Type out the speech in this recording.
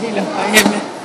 可以了，讨厌。